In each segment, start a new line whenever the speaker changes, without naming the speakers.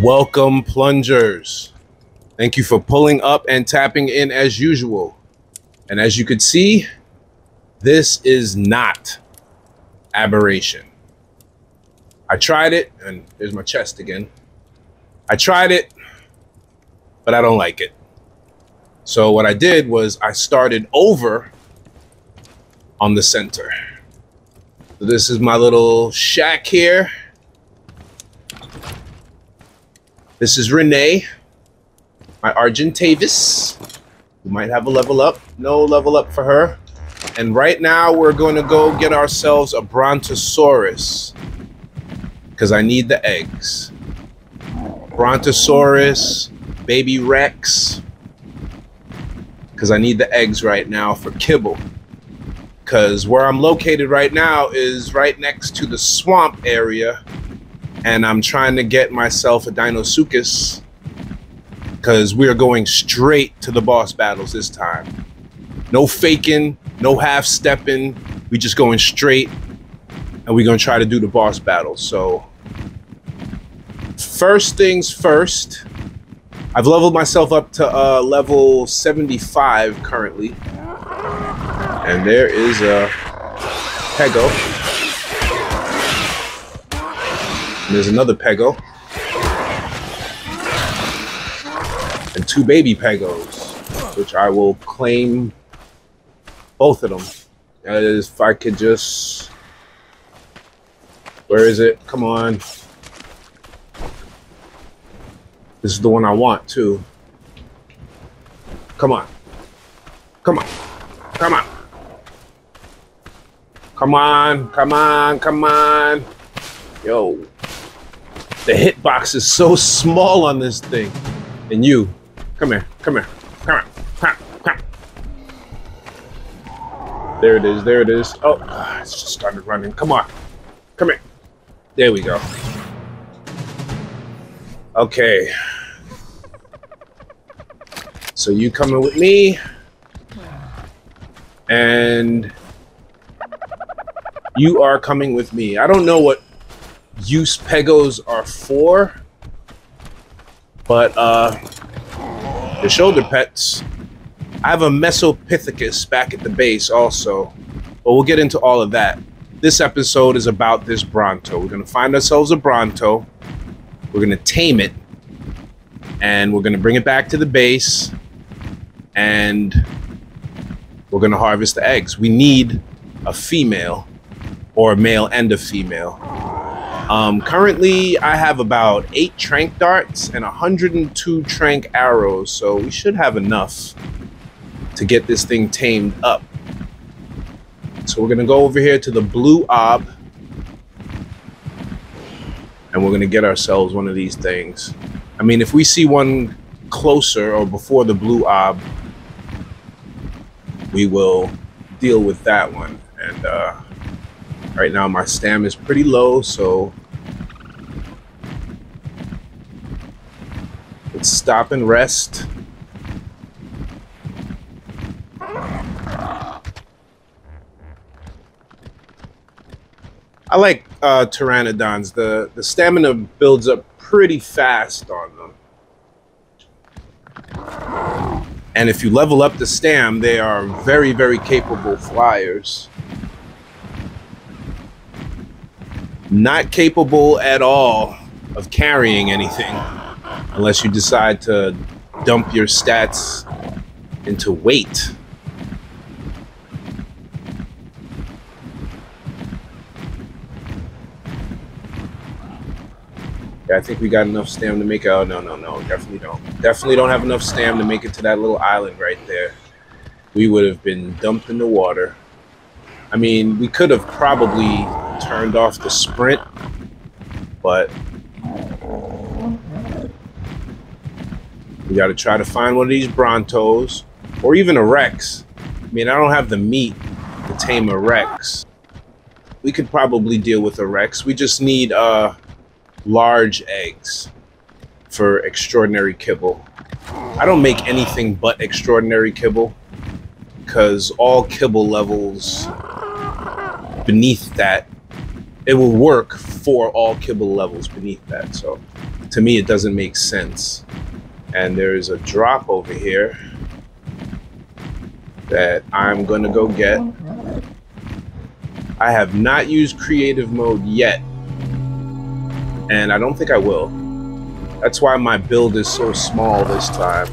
Welcome, plungers. Thank you for pulling up and tapping in as usual. And as you could see, this is not aberration. I tried it, and there's my chest again. I tried it, but I don't like it. So what I did was I started over on the center. So this is my little shack here. This is Renee, my Argentavis, who might have a level up. No level up for her. And right now we're going to go get ourselves a Brontosaurus because I need the eggs. Brontosaurus, baby Rex, because I need the eggs right now for kibble. Because where I'm located right now is right next to the swamp area, and I'm trying to get myself a Deinosuchus because we are going straight to the boss battles this time. No faking, no half stepping. We just going straight, and we're gonna try to do the boss battles. So, first things first. I've leveled myself up to uh, level 75 currently. And there is a Pego. There's another Pego. And two baby Pegos, which I will claim both of them. As if I could just... Where is it? Come on. This is the one I want too. Come on. Come on. Come on. Come on. Come on. Come on. Yo. The hitbox is so small on this thing. And you. Come here. Come here. Come here. Come. Come here. There it is. There it is. Oh, ah, it's just started running. Come on. Come here. There we go. Okay. So you coming with me. And you are coming with me. I don't know what use pegos are for, but uh, the shoulder pets. I have a Mesopithecus back at the base also, but we'll get into all of that. This episode is about this Bronto. We're gonna find ourselves a Bronto. We're gonna tame it, and we're gonna bring it back to the base, and we're gonna harvest the eggs. We need a female, or a male and a female. Um, currently, I have about eight trank darts and 102 trank arrows, so we should have enough to get this thing tamed up. So we're gonna go over here to the blue ob, and we're gonna get ourselves one of these things. I mean, if we see one closer or before the blue ob, we will deal with that one. And uh, right now my stam is pretty low, so let's stop and rest. I like uh, pteranodons. The the stamina builds up pretty fast on them. And if you level up the stam, they are very, very capable flyers. Not capable at all of carrying anything unless you decide to dump your stats into weight. Yeah, I think we got enough stam to make it. Oh, no, no, no. Definitely don't. Definitely don't have enough stam to make it to that little island right there. We would have been dumped in the water. I mean, we could have probably turned off the sprint, but we got to try to find one of these Brontos or even a Rex. I mean, I don't have the meat to tame a Rex. We could probably deal with a Rex. We just need, uh, large eggs for extraordinary kibble. I don't make anything but extraordinary kibble because all kibble levels beneath that. It will work for all kibble levels beneath that. So to me, it doesn't make sense. And there's a drop over here that I'm gonna go get. I have not used creative mode yet, and I don't think I will. That's why my build is so small this time.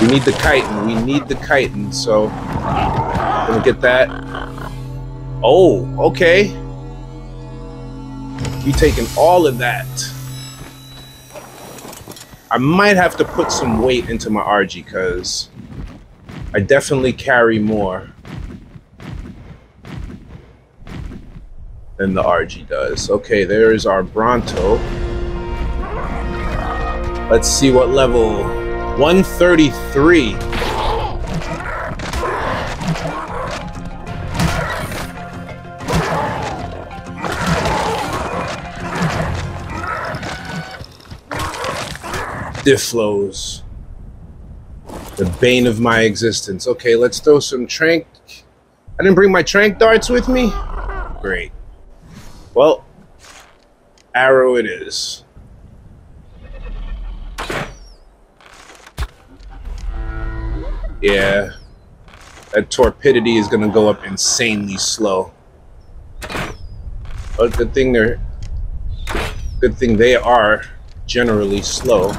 We need the chitin. We need the chitin. So, gonna get that. Oh, okay. You taking all of that. I might have to put some weight into my RG because I definitely carry more than the RG does. Okay, there is our Bronto. Let's see what level 133. Diff flows. The bane of my existence. Okay, let's throw some trank. I didn't bring my trank darts with me? Great. Well, arrow it is. Yeah. That torpidity is gonna go up insanely slow. But good thing they're good thing they are generally slow.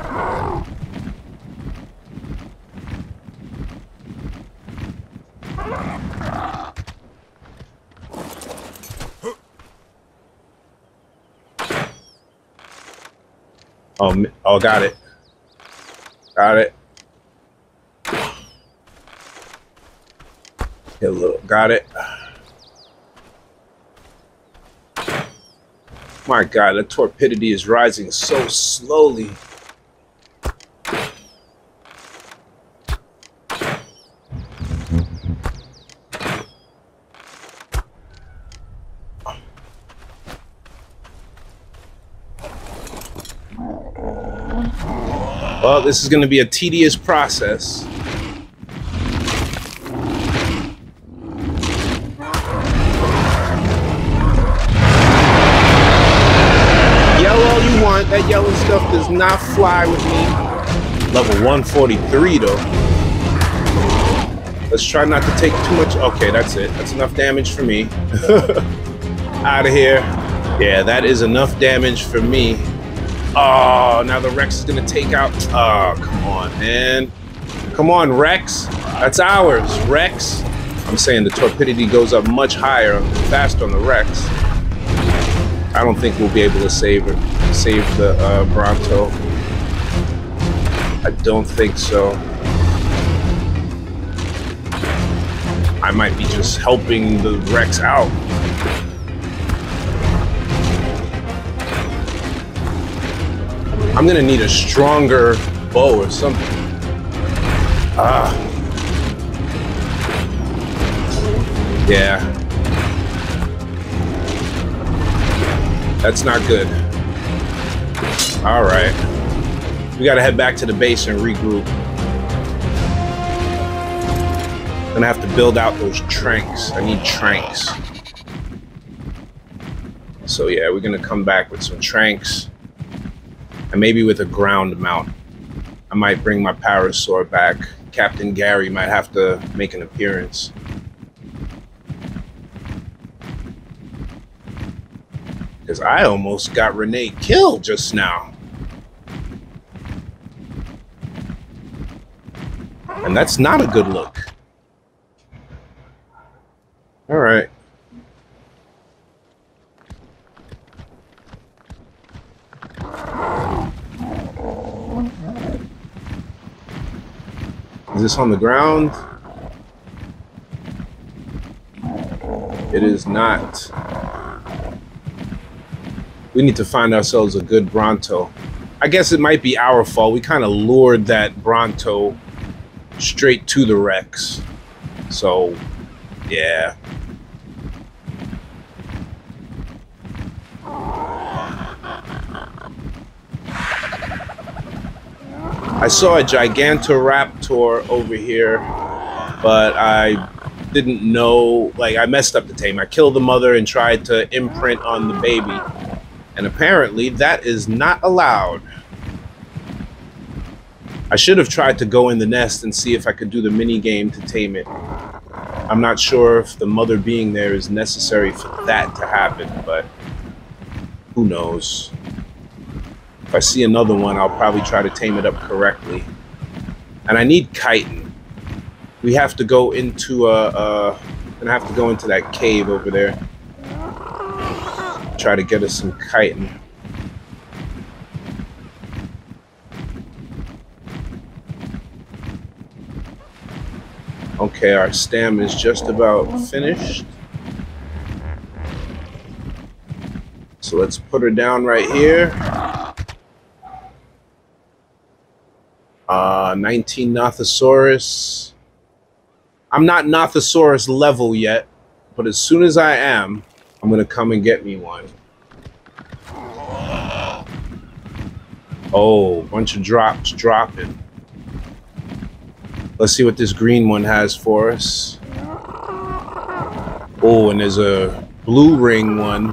Oh, oh, got it. Got it. A little. Got it. My god, the torpidity is rising so slowly. Well, this is going to be a tedious process. Not fly with me. Level 143 though. Let's try not to take too much. Okay, that's it. That's enough damage for me. Out of here. Yeah, that is enough damage for me. Oh, now the Rex is gonna take out. Oh, come on, man. Come on, Rex. That's ours, Rex. I'm saying the torpidity goes up much higher, fast on the Rex. I don't think we'll be able to save it save the uh, Bronto. I don't think so. I might be just helping the Rex out. I'm gonna need a stronger bow or something. Ah. Yeah. That's not good. All right. We got to head back to the base and regroup. Gonna have to build out those tranks. I need tranks. So yeah, we're gonna come back with some tranks. And maybe with a ground mount. I might bring my parasaur back. Captain Gary might have to make an appearance. Because I almost got Renee killed just now. And that's not a good look. All right. Is this on the ground? It is not we need to find ourselves a good Bronto. I guess it might be our fault. We kind of lured that Bronto straight to the Rex. So, yeah. I saw a Gigantoraptor over here, but I didn't know, like, I messed up the tame. I killed the mother and tried to imprint on the baby. And apparently that is not allowed. I should have tried to go in the nest and see if I could do the mini game to tame it. I'm not sure if the mother being there is necessary for that to happen, but who knows. If I see another one, I'll probably try to tame it up correctly. And I need chitin. We have to go into a, uh, gonna have to go into that cave over there. Try to get us some chitin. Okay, our stem is just about finished. So let's put her down right here. Uh, 19 Nothosaurus. I'm not Nothosaurus level yet, but as soon as I am, I'm to come and get me one. Oh, bunch of drops dropping. Let's see what this green one has for us. Oh, and there's a blue ring one.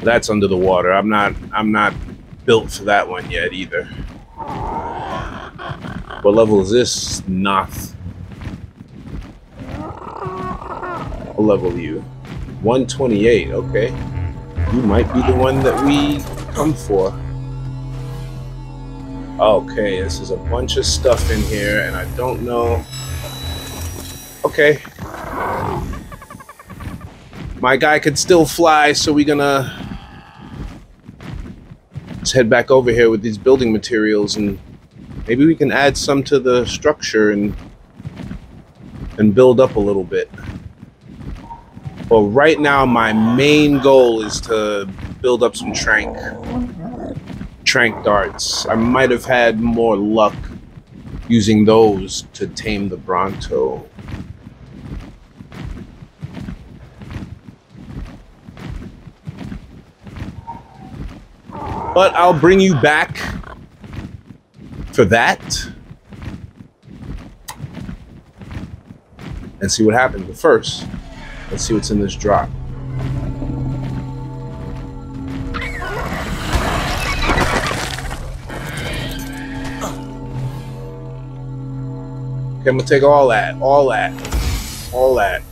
That's under the water. I'm not I'm not built for that one yet either. What level is this? Noth. What level you? 128, okay. You might be the one that we come for. Okay, this is a bunch of stuff in here, and I don't know. Okay. My guy could still fly, so we're gonna let's head back over here with these building materials, and maybe we can add some to the structure and and build up a little bit. Well, right now my main goal is to build up some trank trank darts. I might have had more luck using those to tame the Bronto. But I'll bring you back for that. And see what happens. But first, let's see what's in this drop. Okay, I'm gonna take all that, all that, all that.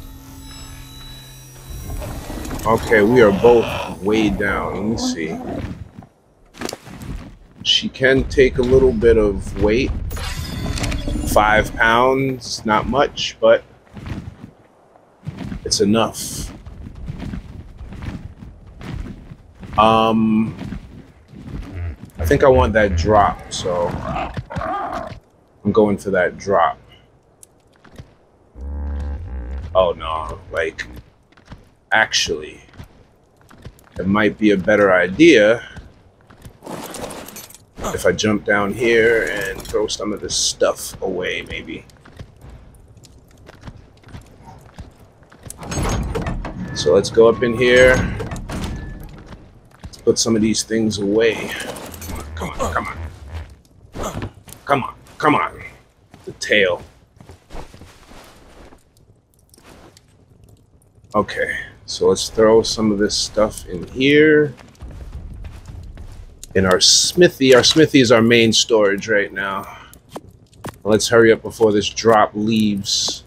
Okay, we are both way down. Let me see. She can take a little bit of weight. Five pounds, not much, but it's enough. Um, I think I want that drop, so I'm going for that drop. Oh no, like, actually, it might be a better idea if I jump down here and throw some of this stuff away, maybe. So let's go up in here. Let's put some of these things away. Come on, come on. Come on, come on. The tail. Okay, so let's throw some of this stuff in here. In our smithy. Our smithy is our main storage right now. Let's hurry up before this drop leaves.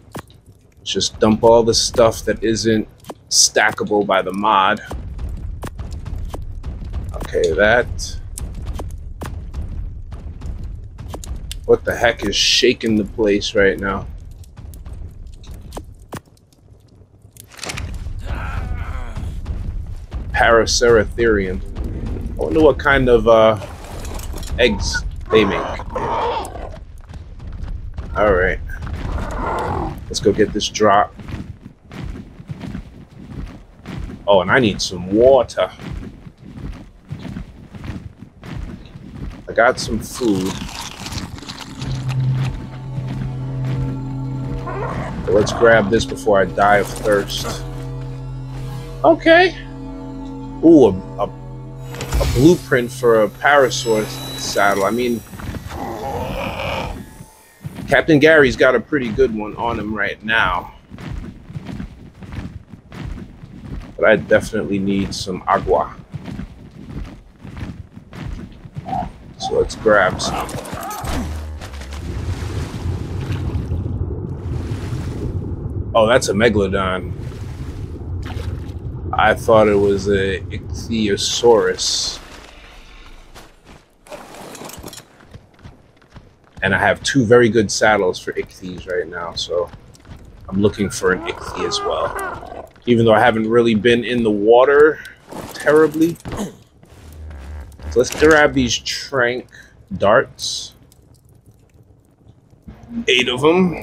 Just dump all the stuff that isn't stackable by the mod. Okay, that. What the heck is shaking the place right now? Paraceratherium. I wonder what kind of uh, eggs they make. Alright. Let's go get this drop. Oh, and I need some water. I got some food. let's grab this before I die of thirst. Okay. Ooh, a, a, a blueprint for a Parasaur saddle. I mean, Captain Gary's got a pretty good one on him right now. But I definitely need some agua. So let's grab some. Oh, that's a megalodon. I thought it was a ichthyosaurus. And I have two very good saddles for ichthyes right now, so I'm looking for an ichthy as well. Even though I haven't really been in the water terribly. So let's grab these trank darts. Eight of them.